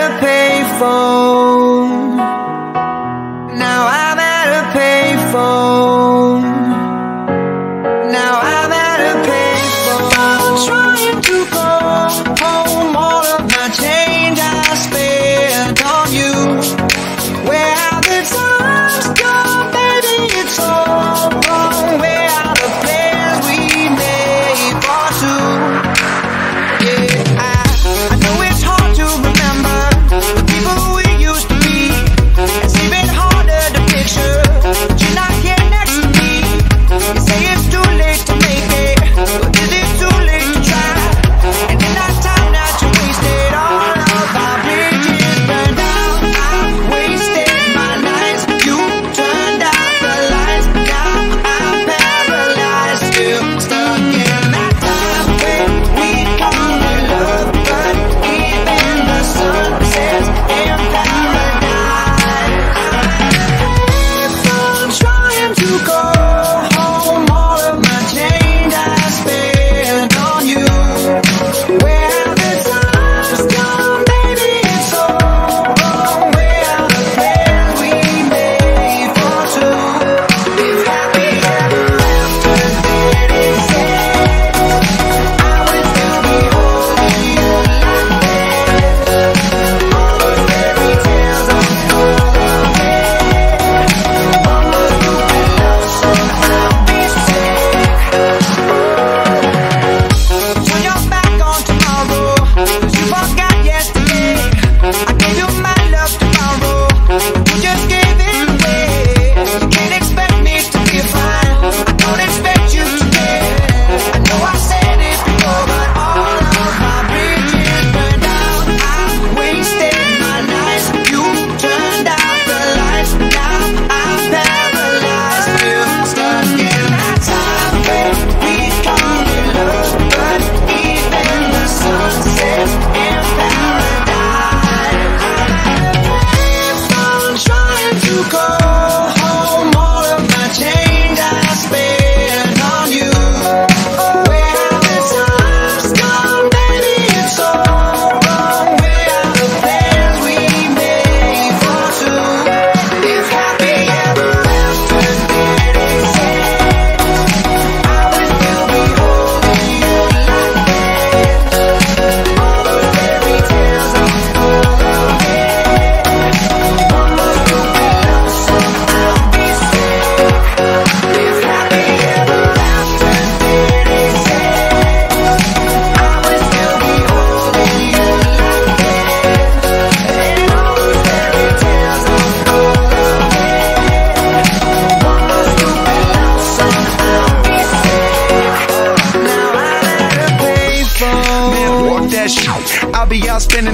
at a payphone. Now I'm at a payphone. Now I'm at a payphone. Trying to go home.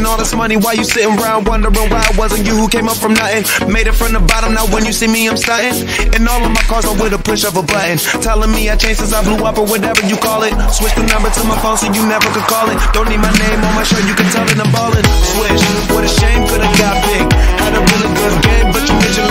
All this money, why you sitting around wondering why it wasn't you who came up from nothing? Made it from the bottom, now when you see me, I'm stunting. And all of my cars are with a push of a button. Telling me I changed since I blew up or whatever you call it. Switch the number to my phone so you never could call it. Don't need my name on my shirt, you can tell it I'm ballin'. Switch, what a shame, could've got big. Had a really good game, but you bitchin'